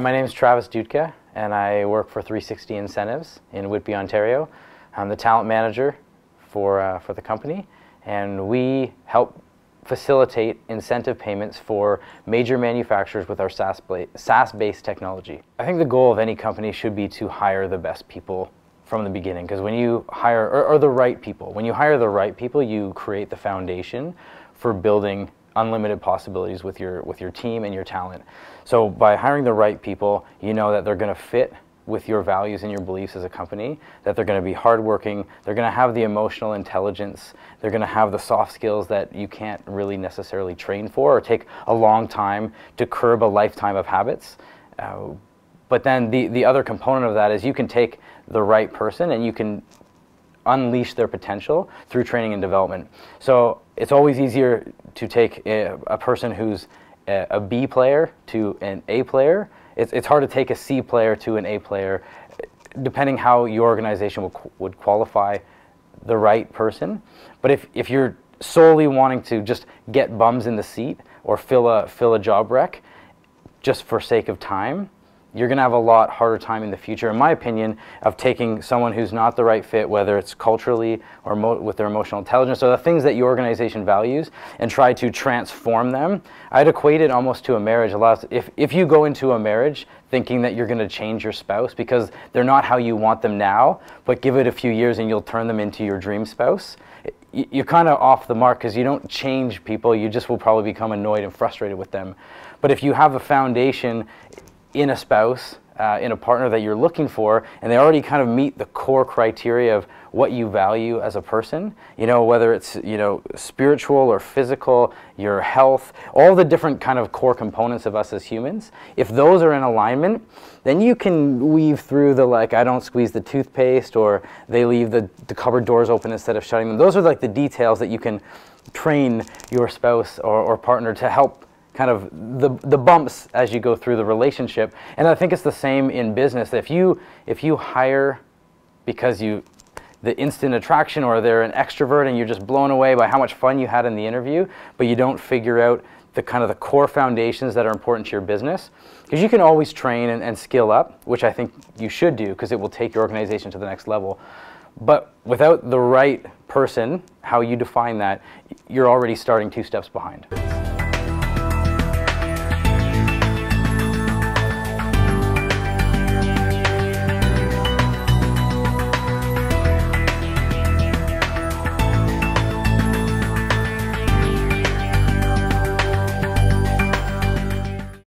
My name is Travis Dutka, and I work for 360 Incentives in Whitby, Ontario. I'm the talent manager for, uh, for the company, and we help facilitate incentive payments for major manufacturers with our SaaS-based technology. I think the goal of any company should be to hire the best people from the beginning because when you hire, or, or, the right people, when you hire the right people, you create the foundation for building unlimited possibilities with your, with your team and your talent. So by hiring the right people, you know that they're going to fit with your values and your beliefs as a company, that they're going to be hardworking, they're going to have the emotional intelligence, they're going to have the soft skills that you can't really necessarily train for or take a long time to curb a lifetime of habits. Uh, but then the, the other component of that is you can take the right person and you can unleash their potential through training and development. So it's always easier to take a, a person who's a, a B player to an A player it's, it's hard to take a C player to an A player, depending how your organization would, would qualify the right person. But if, if you're solely wanting to just get bums in the seat or fill a, fill a job rec just for sake of time, you're going to have a lot harder time in the future, in my opinion, of taking someone who's not the right fit, whether it's culturally or with their emotional intelligence or the things that your organization values, and try to transform them. I'd equate it almost to a marriage. A lot of, if, if you go into a marriage thinking that you're going to change your spouse because they're not how you want them now, but give it a few years and you'll turn them into your dream spouse, you're kind of off the mark because you don't change people. You just will probably become annoyed and frustrated with them. But if you have a foundation in a spouse, uh, in a partner that you're looking for, and they already kind of meet the core criteria of what you value as a person. You know, whether it's you know spiritual or physical, your health, all the different kind of core components of us as humans. If those are in alignment, then you can weave through the like I don't squeeze the toothpaste or they leave the, the cupboard doors open instead of shutting them. Those are like the details that you can train your spouse or, or partner to help kind of the, the bumps as you go through the relationship. And I think it's the same in business. If you, if you hire because you, the instant attraction or they're an extrovert and you're just blown away by how much fun you had in the interview, but you don't figure out the kind of the core foundations that are important to your business. Because you can always train and, and skill up, which I think you should do because it will take your organization to the next level. But without the right person, how you define that, you're already starting two steps behind.